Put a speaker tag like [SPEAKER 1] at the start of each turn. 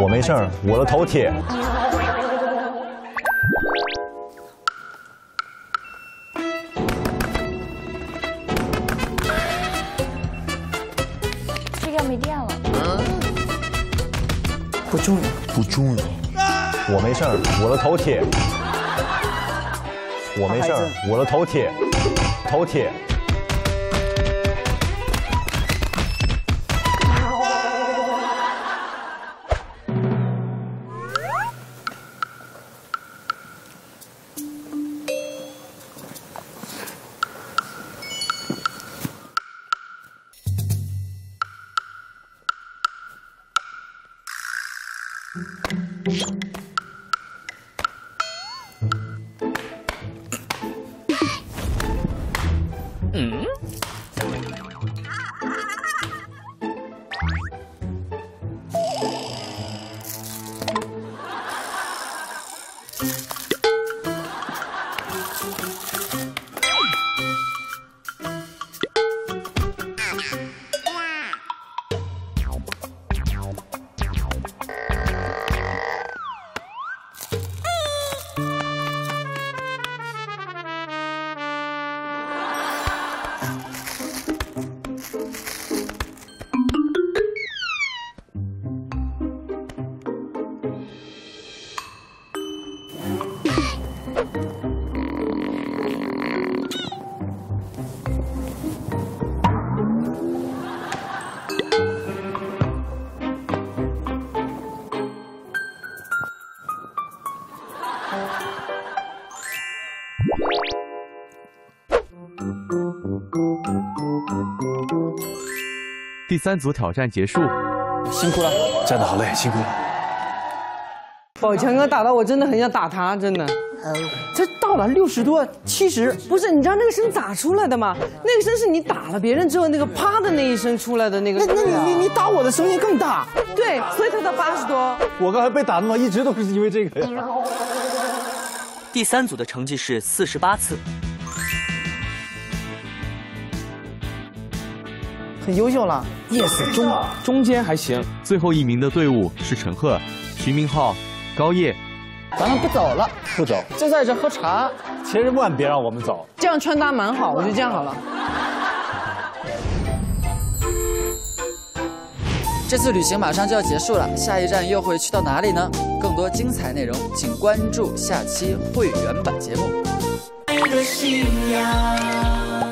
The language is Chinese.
[SPEAKER 1] 我没事儿，我的头铁。
[SPEAKER 2] 这个没电了。
[SPEAKER 3] 不重要，
[SPEAKER 1] 不重要。我没事儿，我的头铁。我没事儿，我的头铁，头铁。うん？
[SPEAKER 4] 第三组挑战结束，
[SPEAKER 3] 辛苦了，
[SPEAKER 5] 站得好累，辛苦了。
[SPEAKER 3] 宝强哥打到我真的很想打他，真的。这到了六十多、七十，不是你知道那个声咋出来的吗？那个声是你打了别人之后那个啪的那一声出来的那个。那那你你你打我的声音更大。对，所以他到八十多。
[SPEAKER 5] 我刚才被打的嘛，一直都是因为这个呀。
[SPEAKER 6] 第三组的成绩是四十八次，
[SPEAKER 3] 很优秀了。Yes，中中间还行。
[SPEAKER 4] 最后一名的队伍是陈赫、徐明浩、高叶。
[SPEAKER 3] 咱们不走了，
[SPEAKER 5] 不走，
[SPEAKER 3] 就在这喝茶，
[SPEAKER 5] 千万别让我们走。
[SPEAKER 3] 这样穿搭蛮好，我觉得这样好了。
[SPEAKER 7] 这次旅行马上就要结束了，下一站又会去到哪里呢？更多精彩内容，请关注下期会员版节目。
[SPEAKER 8] 爱的信仰。